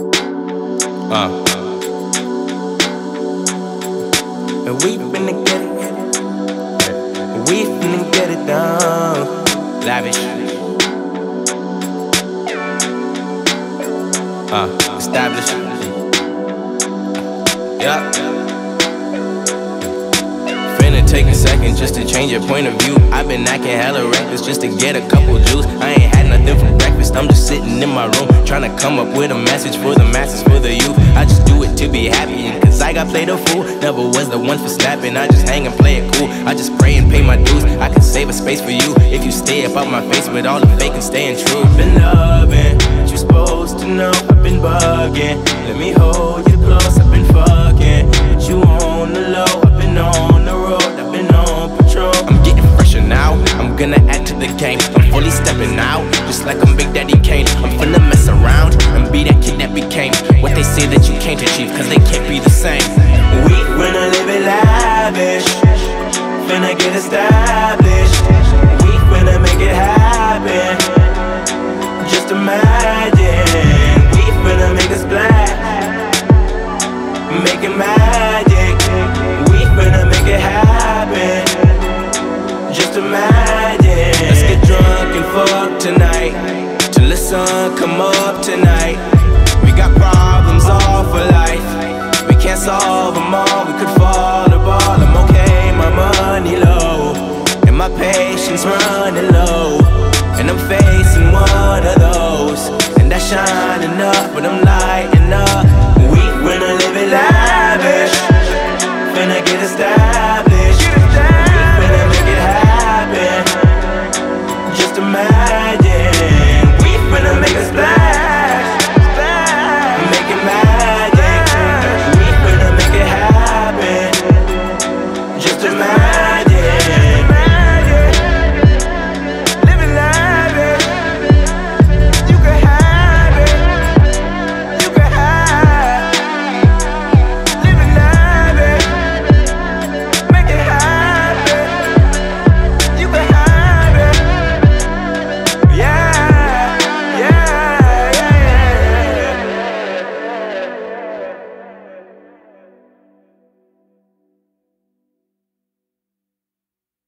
Uh. We finna get it. We finna get it done. Lavish. Uh, established. Yeah. Take a second just to change your point of view. I've been acting hella reckless just to get a couple juice. I ain't nothing for breakfast, I'm just sitting in my room trying to come up with a message for the masses, for the youth. I just do it to be happy, and cause I got played a fool. Never was the one for snapping, I just hang and play it cool. I just pray and pay my dues. I can save a space for you if you stay up out my face with all the fake and staying true. I've Been loving, what you supposed to know. I've been bugging, let me hold you close. I've been fucking, but you on the low. I've been on the road, I've been on patrol. I'm getting fresher now, I'm gonna add to the game. I'm fully stepping out, just like I'm Big Daddy Kane. I'm finna mess around and be that kid that became what they say that you can't achieve, cause they can't be the same. We finna live it lavish, finna get established. We finna make it happen. Just imagine, imagine. Let's get drunk and fuck tonight. Till the sun come up tonight. We got problems all for life. We can't solve them all. We could fall apart. I'm okay, my money low. And my patience running low. And I'm facing one of those. And that's shining up, but I'm lighting up.